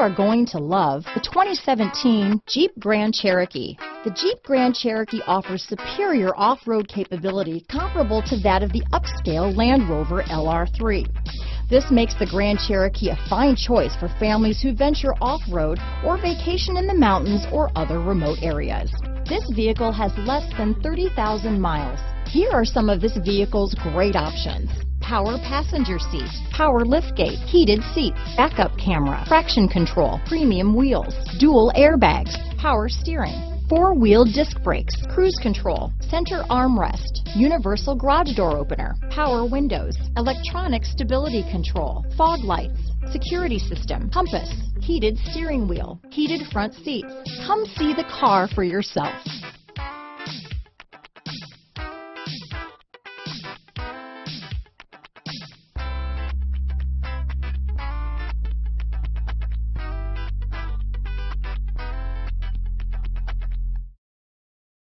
are going to love the 2017 Jeep Grand Cherokee. The Jeep Grand Cherokee offers superior off-road capability comparable to that of the upscale Land Rover LR3. This makes the Grand Cherokee a fine choice for families who venture off-road or vacation in the mountains or other remote areas. This vehicle has less than 30,000 miles. Here are some of this vehicle's great options power passenger seat, power liftgate, heated seats, backup camera, traction control, premium wheels, dual airbags, power steering, four-wheel disc brakes, cruise control, center armrest, universal garage door opener, power windows, electronic stability control, fog lights, security system, compass, heated steering wheel, heated front seats. Come see the car for yourself.